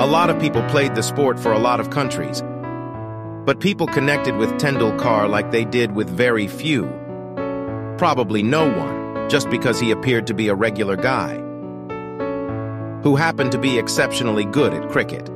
A lot of people played the sport for a lot of countries, but people connected with Tendulkar like they did with very few. Probably no one, just because he appeared to be a regular guy who happened to be exceptionally good at cricket.